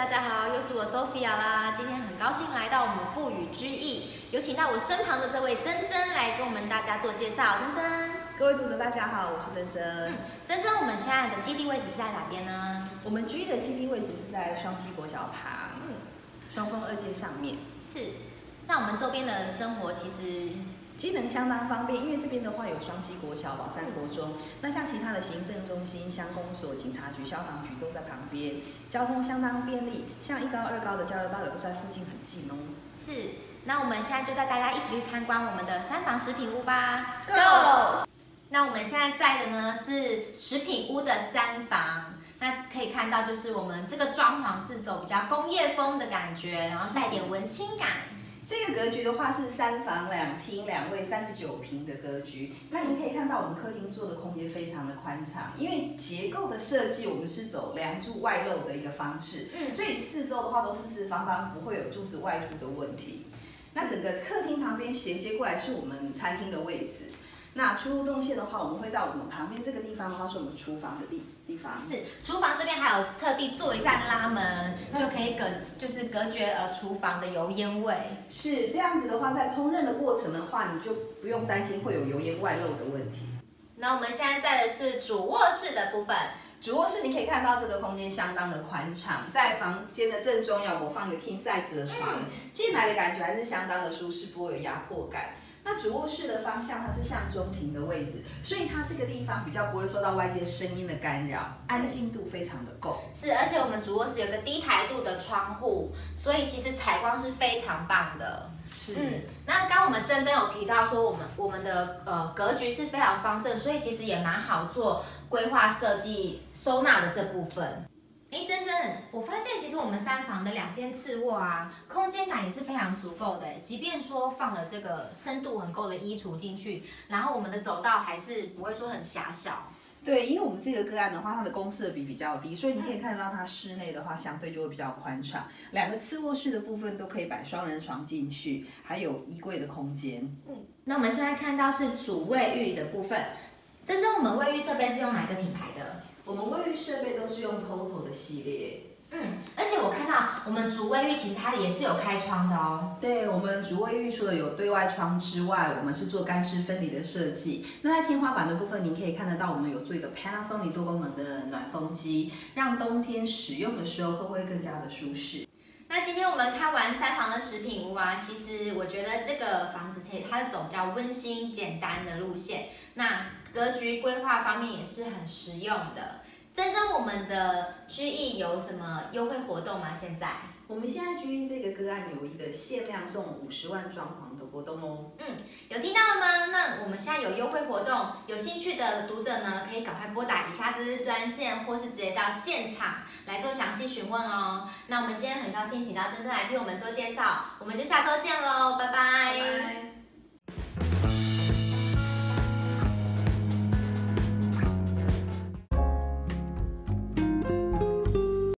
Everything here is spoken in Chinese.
又是我 Sophia 啦。今天很高兴来到我们富予居易，有请到我身旁的这位珍珍来跟我们大家做介绍。珍珍，各位读者大家好，我是珍珍。珍珍，我们现在的基地位置是在哪边呢？我们居易的基地位置是在双溪国小旁，嗯，双峰二街上面。是。那我们周边的生活其实。机能相当方便，因为这边的话有双溪国小、宝山国中，那像其他的行政中心、乡公所、警察局、消防局都在旁边，交通相当便利。像一高、二高的交流道也都在附近，很近哦。是，那我们现在就带大家一起去参观我们的三房食品屋吧。Go！那我们现在在的呢是食品屋的三房，那可以看到就是我们这个装潢是走比较工业风的感觉，然后带点文青感。这个格局的话是三房两厅两卫三十九平的格局，那您可以看到我们客厅做的空间非常的宽敞，因为结构的设计我们是走梁柱外露的一个方式，嗯，所以四周的话都四四方方，不会有柱子外凸的问题。那整个客厅旁边衔接过来是我们餐厅的位置。那出入动线的话，我们会到我们旁边这个地方的话，是我们厨房的地地方。是厨房这边还有特地做一下拉门，就可以隔就是隔绝呃厨房的油烟味。是这样子的话，在烹饪的过程的话，你就不用担心会有油烟外漏的问题。那我们现在在的是主卧室的部分。主卧室你可以看到这个空间相当的宽敞，在房间的正中央我放一个 king size 的床，进来的感觉还是相当的舒适，不会有压迫感。那主卧室的方向它是向中庭的位置，所以它这个地方比较不会受到外界声音的干扰，安静度非常的够。是，而且我们主卧室有个低台度的窗户，所以其实采光是非常棒的。是，嗯，那刚我们真真有提到说，我们我们的呃格局是非常方正，所以其实也蛮好做规划设计收纳的这部分。我发现其实我们三房的两间次卧啊，空间感也是非常足够的。即便说放了这个深度很够的衣橱进去，然后我们的走道还是不会说很狭小。对，因为我们这个个案的话，它的公设比比较低，所以你可以看到它室内的话相对就会比较宽敞。两个次卧室的部分都可以摆双人床进去，还有衣柜的空间。嗯，那我们现在看到是主卫浴的部分。真正，我们卫浴设备是用哪个品牌的？设备都是用 TOTO 的系列，嗯，而且我看到我们主卫浴其实它也是有开窗的哦。对，我们主卫浴除了有对外窗之外，我们是做干湿分离的设计。那在天花板的部分，您可以看得到，我们有做一个 Panasonic 多功能的暖风机，让冬天使用的时候会不会更加的舒适？那今天我们看完三房的食品屋啊，其实我觉得这个房子其实它是走比较温馨简单的路线，那格局规划方面也是很实用的。真正我们的居易有什么优惠活动吗？现在我们现在居易这个个案有一个限量送五十万装潢的活动哦。嗯，有听到了吗？那我们现在有优惠活动，有兴趣的读者呢，可以赶快拨打以下的专线，或是直接到现场来做详细询问哦。那我们今天很高兴请到真正来替我们做介绍，我们就下周见喽，拜拜。